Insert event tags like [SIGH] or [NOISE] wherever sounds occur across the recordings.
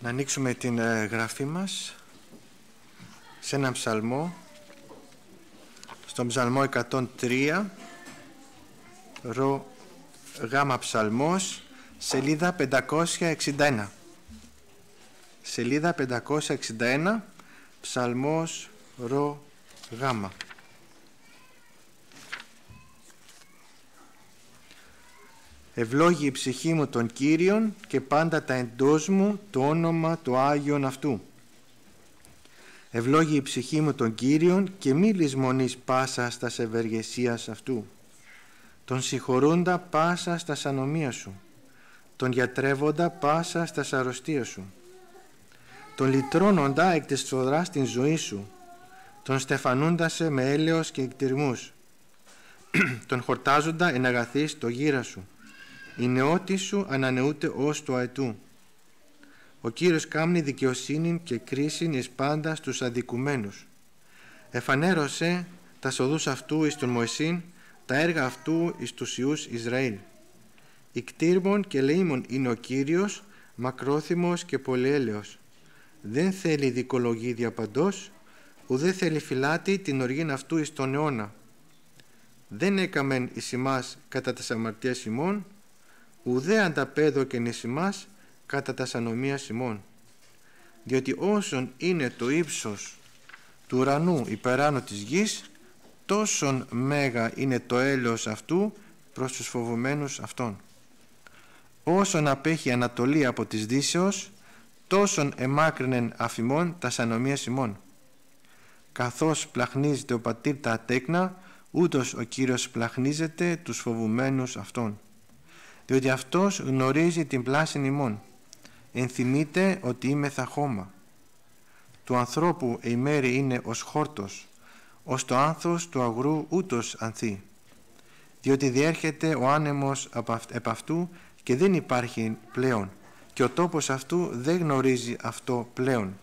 Να ανοίξουμε την ε, γραφή μας σε έναν ψαλμό. Στον ψαλμό 103 ρο γάμα ψαλμός σελίδα 561 σελίδα 561 ψαλμός ρο γάμα Ευλόγη η ψυχή μου τον Κύριον και πάντα τα εντός μου το όνομα του Άγιον Αυτού. Ευλόγη η ψυχή μου τον Κύριον και μη λησμονείς πάσα στα ευεργεσίας Αυτού. Τον συγχωρούντα πάσα στα ανομία Σου. Τον γιατρεύοντα πάσα στα αρρωστία Σου. Τον λυτρώνοντα εκ της φθοράς την ζωή Σου. Τον στεφανούντασε με έλεος και εκτιρμούς. [CLEARS THROAT] τον χορτάζοντα εν αγαθής το γύρα Σου η νεότη σου ανανεούται ως το αετού. Ο Κύριος κάμνει δικαιοσύνη και κρίση εις πάντα στους αδικουμένους. Εφανέρωσε τα σοδούς αυτού εις τον Μωυσήν, τα έργα αυτού εις τους Ιούς Ισραήλ. Ικτήρμον και λέιμον είναι ο Κύριος, μακρόθυμος και πολυέλεος. Δεν θέλει δικολογή διαπαντός, ουδέ θέλει φυλάτη την οργήν αυτού εις τον αιώνα. Δεν έκαμεν εις ημάς κατά τις αμαρτίες ημών, ουδέ ανταπέδω και νησιμάς κατά τα σανομία ημών. Διότι όσον είναι το ύψος του ουρανού υπεράνω της γης, τόσον μέγα είναι το έλεος αυτού προς τους φοβουμένους αυτών. Όσον απέχει Ανατολή από της Δύσεως, τόσον εμάκρυνεν αφημών τα σανομία ημών. Καθώς πλαχνίζεται ο πατήρ τα ατέκνα, ούτως ο Κύριος πλαχνίζεται τους φοβουμένους αυτών διότι αυτός γνωρίζει την πλάση ημών. Ενθυμείτε ότι είμαι θα χώμα. Του ανθρώπου η μέρη είναι ως χόρτος, ως το άνθος του αγρού ούτως ανθεί. Διότι διέρχεται ο άνεμος επ' αυτού και δεν υπάρχει πλέον και ο τόπος αυτού δεν γνωρίζει αυτό πλέον.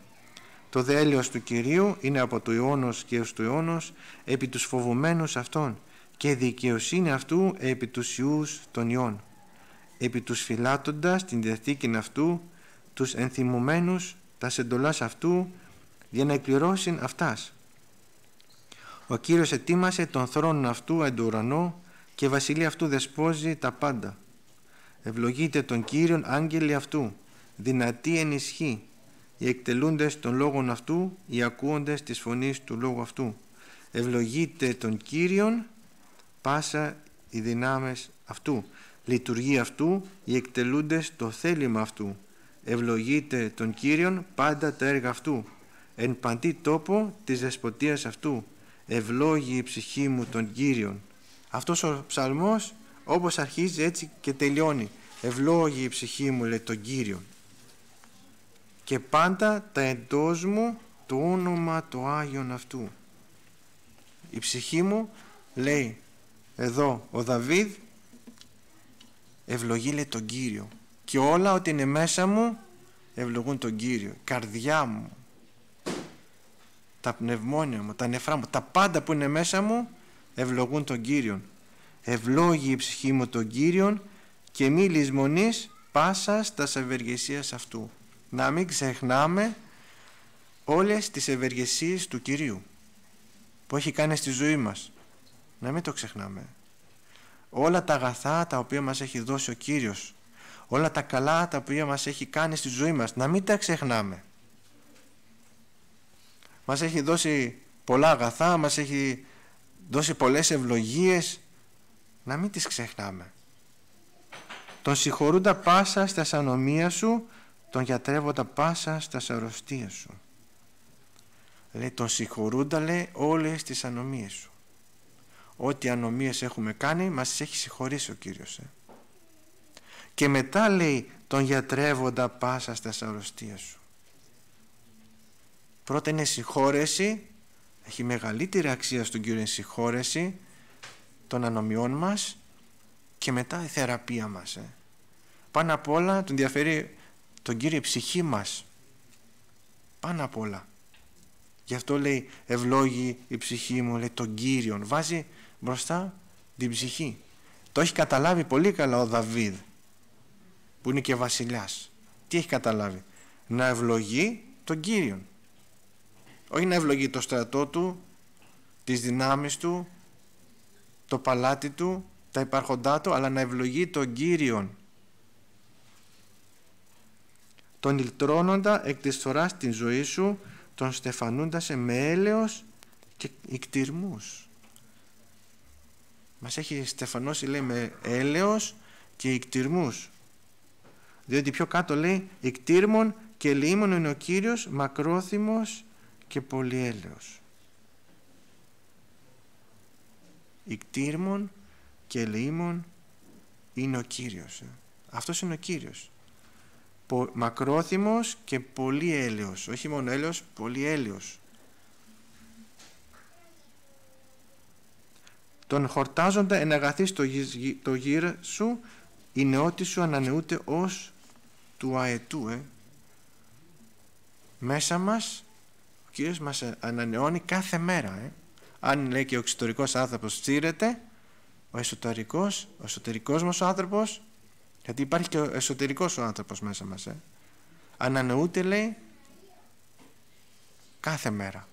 Το δέλεος του Κυρίου είναι από το αιώνος και ως του αιώνος επί τους φοβουμένους αυτών και η δικαιοσύνη αυτού επί τους ιούς των ιών επί τους φυλάτοντας την διαθήκη αυτού, τους ενθυμουμένους τα σεντολάς αυτού, για να εκπληρώσουν αυτάς. Ο Κύριος ετοίμασε τον θρόνο αυτού εν ουρανό και βασιλεία αυτού δεσπόζει τα πάντα. Ευλογείτε τον Κύριον άγγελοι αυτού, δυνατή ενισχύ, οι εκτελούντες των λόγων αυτού, οι ακούοντες της φωνής του λόγου αυτού. Ευλογείτε τον Κύριον πάσα οι δυνάμες αυτού λειτουργεί αυτού οι εκτελούντες το θέλημα αυτού. Ευλογείτε τον Κύριον πάντα τα έργα αυτού. Εν παντή τόπο της δεσποτείας αυτού. Ευλόγει η ψυχή μου τον Κύριον. Αυτός ο ψαλμός όπως αρχίζει έτσι και τελειώνει. Ευλόγει η ψυχή μου λέει τον Κύριον. Και πάντα τα εντός μου το όνομα το Άγιον αυτού. Η ψυχή μου λέει εδώ ο Δαβίδ ευλογεί λέει τον Κύριο. Και όλα ότι είναι μέσα μου ευλογούν τον Κύριο. Καρδιά μου τα πνευμόνια μου, τα νεφρά μου τα πάντα που είναι μέσα μου ευλογούν τον Κύριο ευλόγει η ψυχή μου τον Κύριον και μη λησμονείς πάσα στα ευεργεσίας αυτού. Να μην ξεχνάμε όλες τις ευεργεσίες του Κυρίου που έχει κάνει στη ζωή μας. Να μην το ξεχνάμε όλα τα αγαθά τα οποία μας έχει δώσει ο Κύριος όλα τα καλά τα οποία μας έχει κάνει στη ζωή μας να μην τα ξεχνάμε. Μας έχει δώσει πολλά αγαθά μας έχει δώσει πολλές ευλογίες να μην τις ξεχνάμε. Τον συγχωρούντα πάσα στα σανομία σου τον γιατρεύοντα πάσα στα αρρωστία σου. Λέει τον συγχωρούντα λέει όλες τις ανομίες σου ό,τι ανομίες έχουμε κάνει μας έχει συγχωρήσει ο Κύριος ε. και μετά λέει τον γιατρεύοντα πάσα στα αρρωστία σου πρώτα είναι συγχώρεση έχει μεγαλύτερη αξία στον Κύριο η συγχώρεση των ανομιών μας και μετά η θεραπεία μας ε. πάνω απ' όλα τον ενδιαφέρει τον Κύριο η ψυχή μας πάνω απ' όλα γι' αυτό λέει ευλόγη η ψυχή μου λέει τον Κύριον βάζει μπροστά την ψυχή. Το έχει καταλάβει πολύ καλά ο Δαβίδ που είναι και βασιλιάς. Τι έχει καταλάβει; να ευλογεί τον Κύριον. Όχι να ευλογεί το στρατό του, τις δυνάμεις του, το παλάτι του, τα υπάρχοντά του, αλλά να ευλογεί τον Κύριον. Τον ηλτρώνοντα εκ της φοράς την ζωή σου, τον στεφανούντασε με έλεος και ικτυρμούς. Μας έχει στεφανώσει λέει με έλεος και ικτυρμούς. Διότι πιο κάτω λέει ικτύρμων και λίμων είναι ο Κύριος μακρόθυμος και πολυέλεος. Ικτύρμων και λίμων είναι ο Κύριος. Ε. Αυτός είναι ο Κύριος. Μακρόθυμος και πολύ έλεος. Όχι μόνο έλεος, πολύ έλεος. Τον χορτάζοντα εναγαθείς το, το γύρ σου, η νεότη σου ανανεούται ως του αετού. Ε. Μέσα μας, ο Κύριος μας ανανεώνει κάθε μέρα. Ε. Αν λέει και ο εξωτερικός άνθρωπος τσίρεται, ο εσωτερικός, ο εσωτερικός μας ο άνθρωπος, γιατί υπάρχει και ο εσωτερικός ο άνθρωπος μέσα μας, ε. ανανεούται λέει κάθε μέρα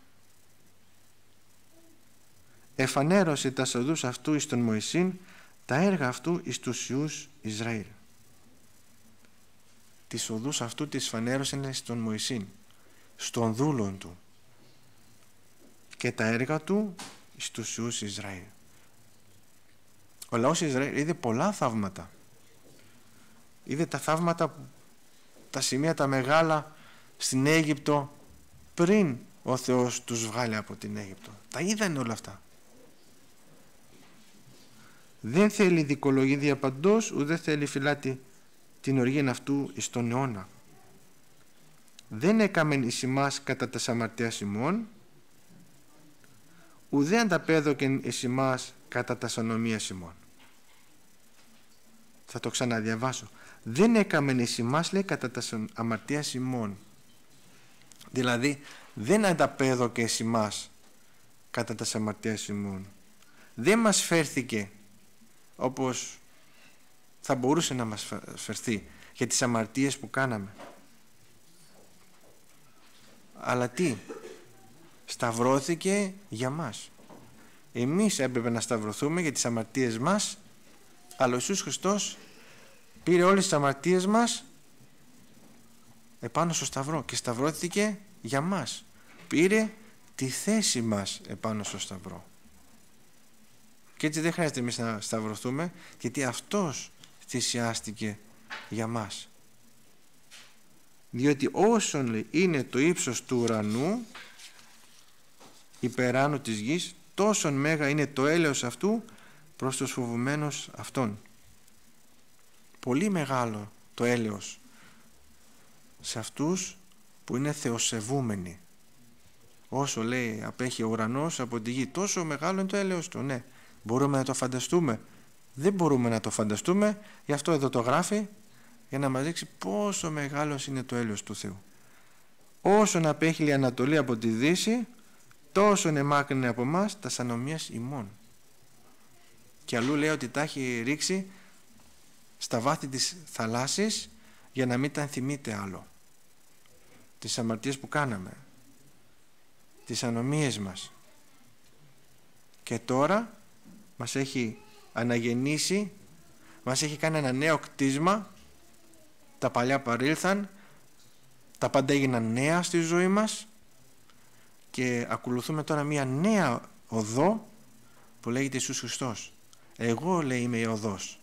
εφανέρωσε τα σοδούς αυτού εις τον Μωυσήν τα έργα αυτού εις τους Ιούς Ισραήλ. Τις οδούς αυτού τις φανέρωσε στον Μωυσήν, στον δούλον του και τα έργα του εις τους Ιούς Ισραήλ. Ο λαός Ισραήλ είδε πολλά θαύματα. Είδε τα θαύματα, τα σημεία τα μεγάλα στην Αίγυπτο πριν ο Θεός τους βγάλει από την Αίγυπτο. Τα είδανε όλα αυτά. Δεν θέλει δικολογή διαπαντός ούτε θέλει φυλάτη την οργήν αυτού εις τον αιώνα. Δεν έκαμεν εις ημάς κατά τα σαμαρτίας ημών ουδέ ανταπέδοκεν εις ημάς κατά τα σανομίας ημών θα το ξαναδιαβάσω δεν έκαμεν εις ημάς λέει κατά τα αμαρτίας ημών δηλαδή δεν ανταπέδοκε εις ημάς κατά τα σαμαρτίας ημών δεν μας φέρθηκε όπως θα μπορούσε να μας φερθεί για τις αμαρτίες που κάναμε. Αλλά τι, σταυρώθηκε για μας. Εμείς έπρεπε να σταυρωθούμε για τις αμαρτίες μας, αλλά ο Ιησούς Χριστός πήρε όλες τις αμαρτίες μας επάνω στο σταυρό και σταυρώθηκε για μας. Πήρε τη θέση μας επάνω στο σταυρό. Και έτσι δεν χρειάζεται εμείς να σταυρωθούμε, γιατί Αυτός θυσιάστηκε για μας. Διότι όσον είναι το ύψος του ουρανού, υπεράνω της γης, τόσον μέγα είναι το έλεος αυτού προς τους φοβουμένους αυτών. Πολύ μεγάλο το έλεος σε αυτούς που είναι θεοσεβούμενοι. Όσο λέει απέχει ο ουρανός από τη γη, τόσο μεγάλο είναι το έλεος του, ναι. Μπορούμε να το φανταστούμε. Δεν μπορούμε να το φανταστούμε, γι' αυτό εδώ το γράφει, για να μας δείξει πόσο μεγάλος είναι το έλεος του Θεού. Όσον απέχει η Ανατολή από τη Δύση, τόσο εμάκρυνε από εμάς τα σανομίας ημών. Και αλλού λέει ότι τα έχει ρίξει στα βάθη της θαλάσσης για να μην τα θυμείται άλλο. Τις αμαρτίες που κάναμε, τις ανομίες μας. Και τώρα μας έχει αναγεννήσει, μας έχει κάνει ένα νέο κτίσμα, τα παλιά παρήλθαν, τα πάντα έγιναν νέα στη ζωή μας και ακολουθούμε τώρα μια νέα οδό που λέγεται Ιησούς Χριστός. Εγώ λέει είμαι η οδός,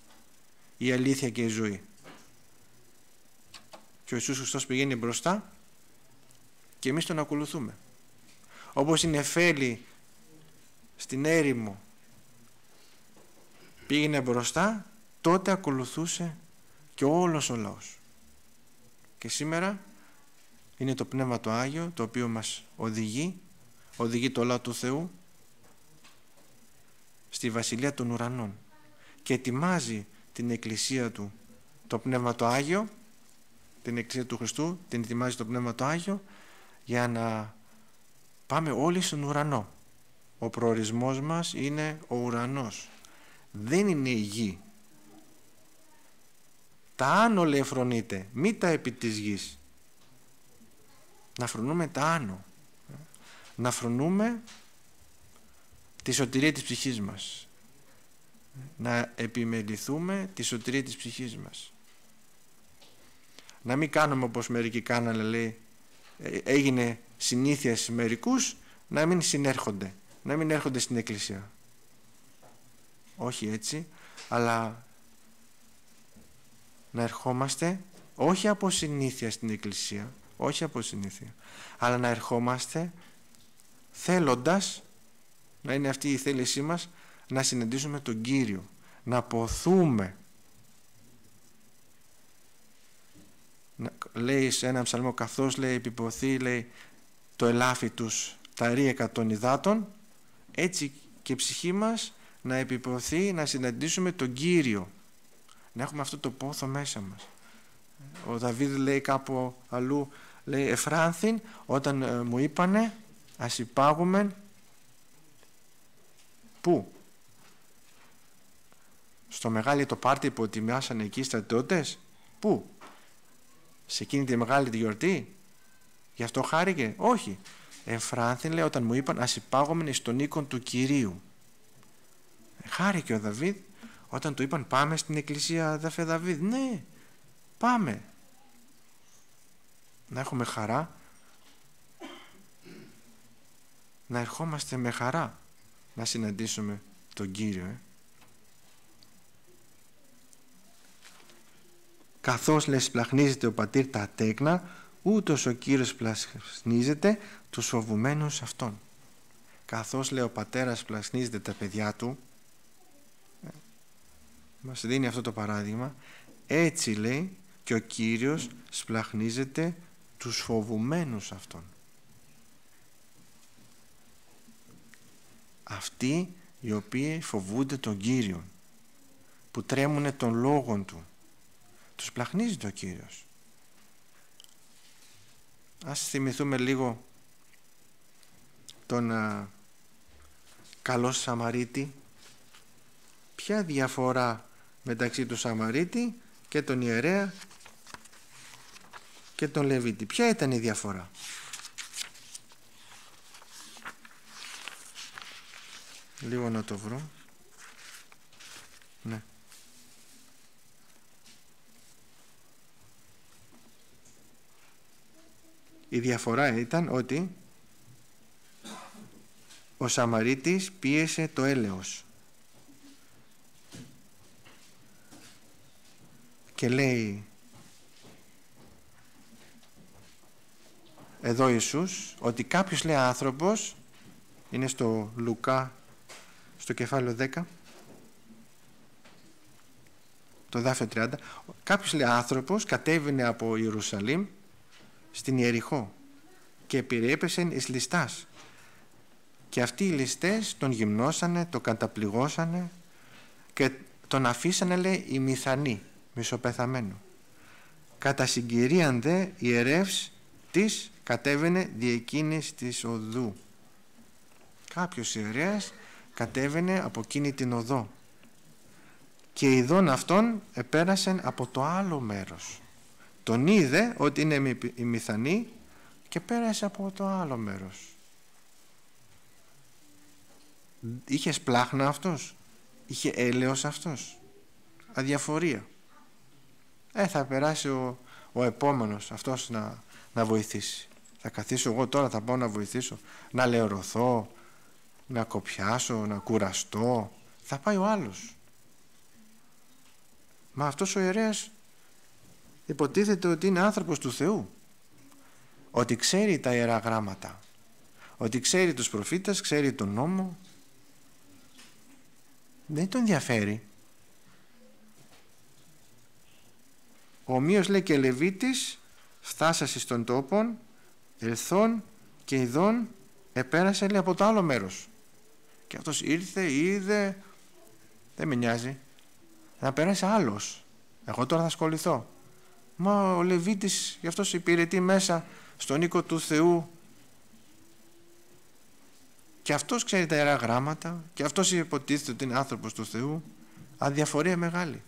η αλήθεια και η ζωή. Και ο Ιησούς Χριστός πηγαίνει μπροστά και εμείς τον ακολουθούμε. Όπως η νεφέλη στην έρημο πήγαινε μπροστά, τότε ακολουθούσε και όλος ο λαός. Και σήμερα είναι το Πνεύμα το Άγιο το οποίο μας οδηγεί, οδηγεί το λαό του Θεού στη Βασιλεία των Ουρανών και ετοιμάζει την Εκκλησία Του το Πνεύμα το Άγιο, την Εκκλησία του Χριστού, την ετοιμάζει το Πνεύμα το Άγιο για να πάμε όλοι στον ουρανό. Ο προορισμός μας είναι ο ουρανός δεν είναι η γη. Τα άνω λέει μη τα επί της γης. να φρονούμε τα άνω, να φρονούμε τη σωτηρία της ψυχής μας, να επιμεληθούμε τη σωτηρία της ψυχής μας. Να μην κάνουμε όπως μερικοί κάνανε, λέει, ε, έγινε συνήθεια σε μερικούς να μην συνέρχονται, να μην έρχονται στην εκκλησία. Όχι έτσι, αλλά να ερχόμαστε όχι από συνήθεια στην εκκλησία, όχι από συνήθεια, αλλά να ερχόμαστε θέλοντας, να είναι αυτή η θέλησή μας, να συναντήσουμε τον Κύριο, να ποθούμε. λέει σε ένα ψαλμό καθώς λέει επιποθεί λέει το ελάφι τους τα ρίεκα των υδάτων έτσι και η ψυχή μας να επιποθεί να συναντήσουμε τον Κύριο. Να έχουμε αυτό το πόθο μέσα μας. Ο Δαβίδ λέει κάπου αλλού λέει Εφράνθην όταν ε, μου είπανε ας υπάγουμε πού; Στο μεγάλο το πάρτι που ετοιμάσανε εκεί οι στρατιώτες πού; Σε εκείνη τη μεγάλη τη γιορτή; Γι' αυτό χάρηκε; Όχι. Εφράνθην λέει όταν μου είπαν ας υπάγουμε στον οίκον του Κυρίου χάρηκε ο Δαβίδ. Όταν του είπαν πάμε στην εκκλησία αδερφέ Δαβίδ ναι πάμε. Να έχουμε χαρά. Να ερχόμαστε με χαρά να συναντήσουμε τον Κύριο ε. Καθώς λες πλαχνίζεται ο πατήρ τα τέκνα ούτως ο Κύριος πλαχνίζεται τους φοβουμένους αυτών καθώς λέει ο πατέρας πλαχνίζεται τα παιδιά του ε, μας δίνει αυτό το παράδειγμα έτσι λέει και ο Κύριος σπλαχνίζεται τους φοβουμένους αυτών. Αυτοί οι οποίοι φοβούνται τον Κύριο, που τρέμουν τον λόγον Του, τους πλαχνίζει ο Κύριος. Ας θυμηθούμε λίγο τον α, καλό Σαμαρίτη. Ποια διαφορά μεταξύ του Σαμαρίτη και τον ιερέα και τον Λεβίτη. Ποια ήταν η διαφορά; Λίγο να το βρω. Ναι. Η διαφορά ήταν ότι ο Σαμαρίτης πίεσε το έλεος. Και λέει εδώ Ιησούς ότι κάποιος λέει άνθρωπος είναι στο Λουκά στο κεφάλαιο 10 το δάφιο 30 κάποιος λέει άνθρωπος κατέβαινε από Ιερουσαλήμ στην Ιεριχώ και περιέπεσε εις ληστάς και αυτοί οι ληστές τον γυμνώσανε, τον καταπληγώσανε και τον αφήσανε λέει οι μηθανοί μισοπεθαμένου κατά συγκυρίαν δε ιερεύς της κατέβαινε δι' εκείνης της οδού. Κάποιος ιερέας κατέβαινε από εκείνη την οδό και ειδών αυτών επέρασαν από το άλλο μέρος. Τον είδε ότι είναι η μηθανή και πέρασε από το άλλο μέρος. Είχε σπλάχνα αυτός, είχε έλεος αυτός, αδιαφορία. Ε, θα περάσει ο, ο επόμενος αυτός να, να βοηθήσει. Θα καθίσω εγώ τώρα, θα πάω να βοηθήσω, να λεωρωθώ, να κοπιάσω, να κουραστώ. Θα πάει ο άλλος. Μα αυτός ο ιερέας υποτίθεται ότι είναι άνθρωπος του Θεού. Ότι ξέρει τα Ιερά Γράμματα. Ότι ξέρει τους προφήτες, ξέρει τον νόμο. Δεν τον ενδιαφέρει. Ο ομοίως λέει και Λεβίτης φτάσασαι στον τόπον ελθόν και ειδών επέρασε λέει από το άλλο μέρος και αυτός ήρθε, είδε δεν με νοιάζει να πέρασε άλλος εγώ τώρα θα ασχοληθώ μα ο Λεβίτης γι' αυτός υπηρετεί μέσα στον οίκο του Θεού και αυτός ξέρει τα Ιερά Γράμματα και αυτός υποτίθεται ότι είναι άνθρωπος του Θεού αδιαφορία μεγάλη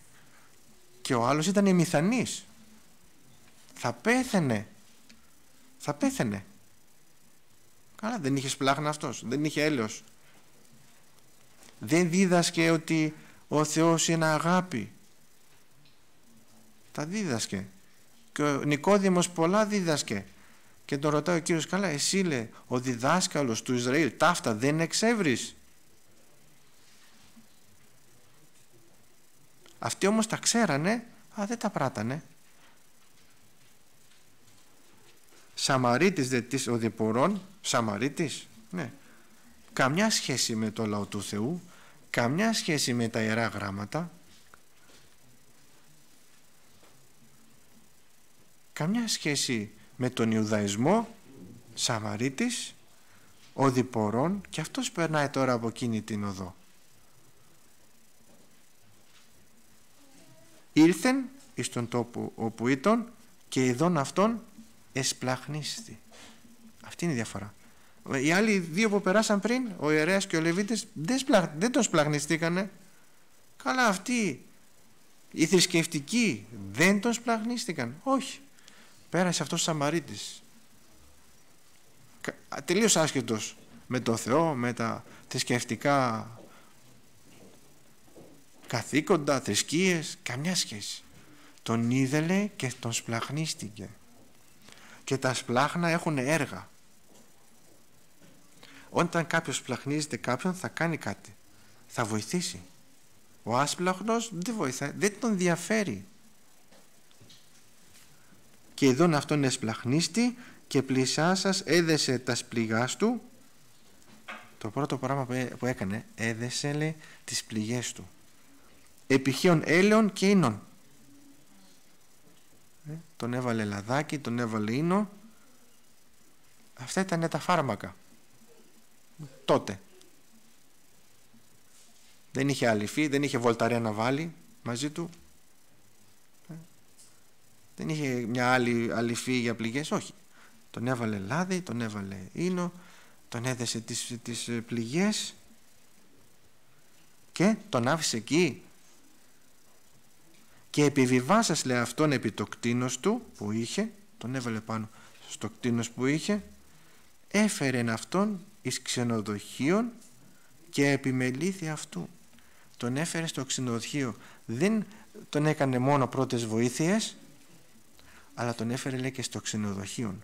και ο άλλος ήταν ημιθανής θα πέθαινε θα πέθαινε. Καλά δεν είχε σπλάχνα αυτός, δεν είχε έλεος. Δεν δίδασκε ότι ο Θεός είναι αγάπη. Τα δίδασκε. Και ο Νικόδημος πολλά δίδασκε. Και τον ρωτάει ο Κύριος, καλά εσύ λέει, ο διδάσκαλος του Ισραήλ, ταύτα δεν εξεύρεις; Αυτοί όμως τα ξέρανε, αλλά δεν τα πράτανε. Σαμαρίτης δε της οδηπορών, Σαμαρίτης, ναι. Καμιά σχέση με το λαό του Θεού, καμιά σχέση με τα Ιερά Γράμματα, καμιά σχέση με τον Ιουδαϊσμό, Σαμαρίτης, οδηπορών και αυτός περνάει τώρα από εκείνη την οδό. Ήρθεν εις τον τόπο όπου ήταν και ειδών αυτόν εσπλαχνίστη. Αυτή είναι η διαφορά. Οι άλλοι δύο που περάσαν πριν, ο ιερέας και ο Λεβίτης, δεν, σπλαχ, δεν τον σπλαχνιστήκανε. Καλά αυτοί, οι θρησκευτικοί, δεν τον σπλαχνίστηκαν. Όχι. Πέρασε αυτός ο Σαμαρίτης. Τελείως άσχετος με το Θεό, με τα θρησκευτικά καθήκοντα, θρησκείες, καμιά σχέση. Τον είδελε και τον σπλαχνίστηκε. Και τα σπλάχνα έχουν έργα. Όταν κάποιος σπλαχνίζεται κάποιον θα κάνει κάτι. Θα βοηθήσει. Ο άσπλαχνος δεν βοηθάει, δεν τον διαφέρει. Και εδώ αυτόν εσπλαχνίστη και πλησά σας έδεσε τα σπληγάς του το πρώτο πράγμα που έκανε έδεσε λέει, τις πληγές του επιχείων έλεων και ίνων. Ε, τον έβαλε λαδάκι, τον έβαλε ίνο. Αυτά ήταν τα φάρμακα. Τότε. Δεν είχε αληφή, δεν είχε βολταρέα να βάλει μαζί του. Ε, δεν είχε μια άλλη αληφή για πληγές, όχι. Τον έβαλε λάδι, τον έβαλε ίνο, τον έδεσε τις, τις πληγές και τον άφησε εκεί. Και επιβιβάσας λέει αυτόν επί το κτίνος του που είχε τον έβαλε πάνω στο κτίνος που είχε έφερε αυτόν εις ξενοδοχείων και επιμελήθη αυτού. Τον έφερε στο ξενοδοχείο. Δεν τον έκανε μόνο πρώτες βοήθειες αλλά τον έφερε λέει και στο ξενοδοχείο.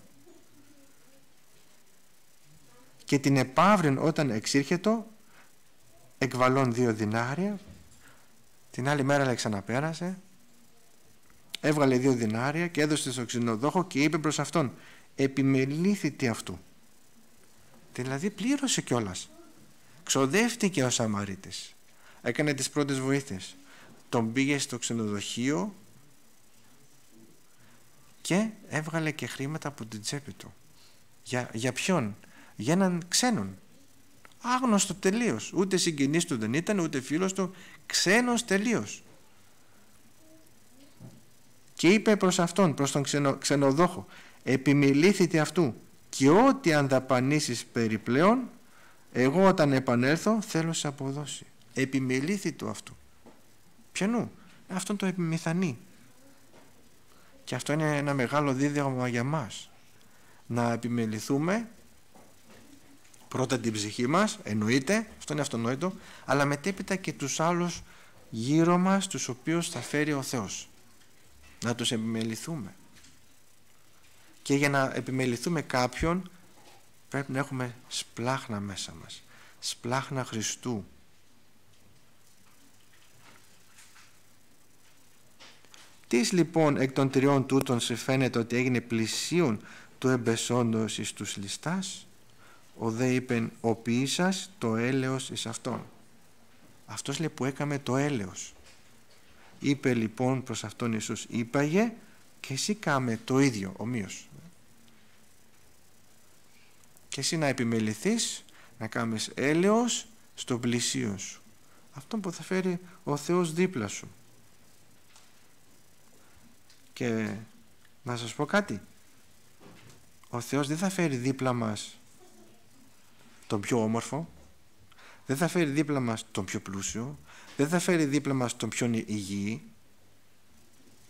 Και την επαύρην όταν εξήρχετο εκβαλών δύο δινάρια την άλλη μέρα λέει ξαναπέρασε έβγαλε δύο δινάρια και έδωσε στο ξενοδόχο και είπε προς αυτόν επιμελήθητη αυτού δηλαδή πλήρωσε κιόλας. ξοδεύτηκε ο Σαμαρίτης. Έκανε τις πρώτες βοήθειες. Τον πήγε στο ξενοδοχείο και έβγαλε και χρήματα από την τσέπη του. Για, για ποιον; Για έναν ξένον. Άγνωστο τελείως. Ούτε συγγενής του δεν ήταν ούτε φίλος του. Ξένος τελείως. Και είπε προς αυτόν, προς τον ξενο, ξενοδόχο επιμιλήθητε αυτού και ό,τι αν δαπανήσεις περιπλέον εγώ όταν επανέλθω θέλω σε αποδώσει επιμελήθη του αυτού. Ποιανού; Αυτόν το επιμηθανή και αυτό είναι ένα μεγάλο δίδαγμα για μας. Να επιμεληθούμε πρώτα την ψυχή μας εννοείται, αυτό είναι αυτονόητο αλλά μετέπειτα και τους άλλους γύρω μας τους οποίους θα φέρει ο Θεός. Να τους επιμεληθούμε. Και για να επιμεληθούμε κάποιον πρέπει να έχουμε σπλάχνα μέσα μας. Σπλάχνα Χριστού Τις λοιπόν εκ των τριών τούτων σε φαίνεται ότι έγινε πλησίον του εμπεσόντος εις τους ληστάς; Ο δε είπεν ο ποιήσας το έλεος εις αυτόν αυτός λέει που έκαμε το έλεος. Είπε λοιπόν προς αυτόν Ιησούς είπαγε και εσύ κάμε το ίδιο ομοίως και εσύ να επιμεληθείς να κάνεις έλεος στον πλησίο σου. Αυτό που θα φέρει ο Θεός δίπλα σου και να σας πω κάτι ο Θεός δεν θα φέρει δίπλα μας τον πιο όμορφο δεν θα φέρει δίπλα μας τον πιο πλούσιο δεν θα φέρει δίπλα μας τον πιο υγιή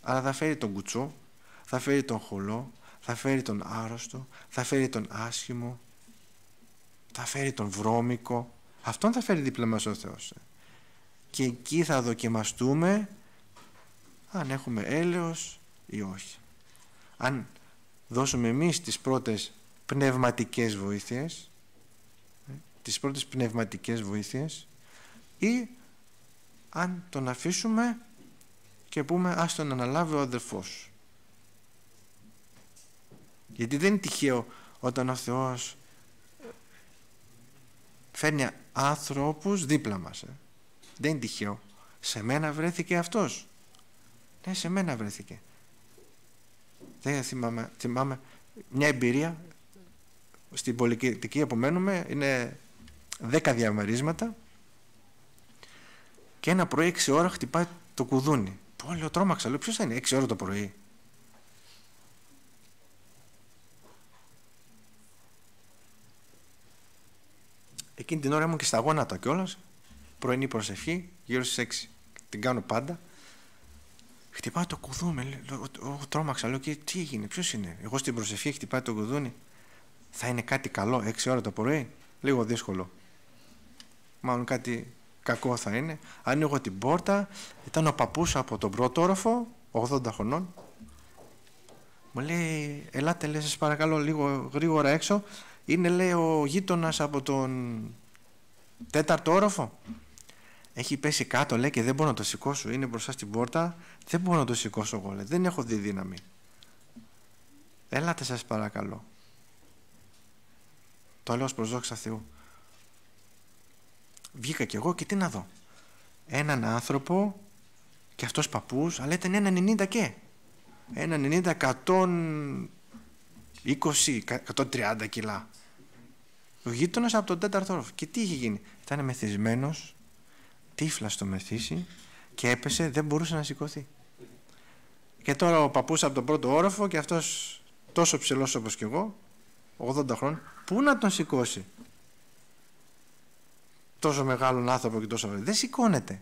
αλλά θα φέρει τον κουτσό θα φέρει τον χολό θα φέρει τον άρρωστο, θα φέρει τον άσχημο, θα φέρει τον βρώμικο. Αυτόν θα φέρει δίπλα μας ο Θεός. Ε. Και εκεί θα δοκιμαστούμε αν έχουμε έλεος ή όχι. Αν δώσουμε εμείς τις πρώτες πνευματικές βοήθειες, ε, τις πρώτες πνευματικές βοήθειες ή αν τον αφήσουμε και πούμε ας τον αναλάβει ο αδερφός γιατί δεν είναι τυχαίο όταν ο Θεός φέρνει άνθρωπους δίπλα μας ε. δεν είναι τυχαίο σε μένα βρέθηκε αυτός ναι σε μένα βρέθηκε δεν θυμάμαι, θυμάμαι μια εμπειρία στην πολιτική που μένουμε είναι δέκα διαμερίσματα και ένα πρωί 6 ώρα χτυπάει το κουδούνι. Πω, λέω, τρόμαξα, λέω, ποιος θα είναι 6 ώρα το πρωί. Εκείνη την ώρα ήμουν και στα γόνατα κιόλας. Πρωινή προσευχή, γύρω στις 6. Την κάνω πάντα. Χτυπάει το κουδούνι. Λέω, τρόμαξα, λέω, και τι έγινε, ποιος είναι; Εγώ στην προσευχή χτυπάει το κουδούνι. Θα είναι κάτι καλό, 6 ώρα το πρωί; Λίγο δύσκολο. Μάλλον κάτι κακό θα είναι. Ανοίγω την πόρτα, ήταν ο παππούς από τον πρώτο όροφο, 80 χρονών. Μου λέει, ελάτε λέει σας παρακαλώ λίγο γρήγορα έξω. Είναι λέει ο γείτονας από τον τέταρτο όροφο. Έχει πέσει κάτω λέει και δεν μπορώ να το σηκώσω. Είναι μπροστά στην πόρτα, δεν μπορώ να το σηκώσω εγώ λέει. Δεν έχω δει δύναμη. Έλατε σας παρακαλώ. Το λέω ως προσδόξα Θεού. Βγήκα κι εγώ και τι να δω. Έναν άνθρωπο και αυτός παππούς, αλλά ήταν ένα 90 και. Ένα 90, 120, 130 κιλά. Ο γείτονας από τον τέταρτο όροφο. Και τι είχε γίνει. Ήταν μεθυσμένος, τύφλα στο μεθύσι και έπεσε, δεν μπορούσε να σηκωθεί. Και τώρα ο παππούς από τον πρώτο όροφο και αυτός τόσο ψηλός όπως και εγώ, 80 χρόνια, πού να τον σηκώσει; Τόσο μεγάλον άνθρωπο και τόσο Δεν σηκώνεται.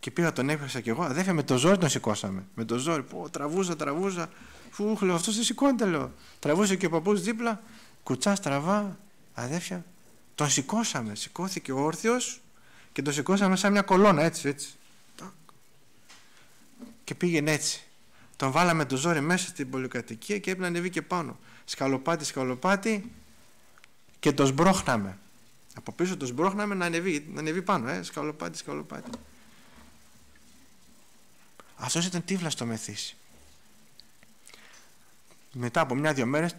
Και πήγα τον έπαιξα κι εγώ. Αδέρφια με το ζόρι τον σηκώσαμε. Με το ζόρι. Πω, τραβούζα, τραβούζα. Φου, λέω, αυτός δεν σηκώνεται, λέω. Τραβούσε και ο παππούς δίπλα. Κουτσά στραβά. Αδέρφια. Τον σηκώσαμε. Σηκώθηκε ο όρθιος και τον σηκώσαμε σαν μια κολόνα έτσι, έτσι. Και πήγαινε έτσι. Τον βάλαμε το ζόρι μέσα στην πολυκατοικία και έπρεπε να ανεβεί και πάνω. Σκαλοπάτι, σκαλοπάτι και το σμπρώχναμε. Από πίσω το σμπρώχναμε να ανεβεί, να ανεβεί πάνω, ε, σκαλοπάτι, σκαλοπάτι. Αυτός ήταν τίβλα στο μεθύσι. Μετά από μια-δυο μέρες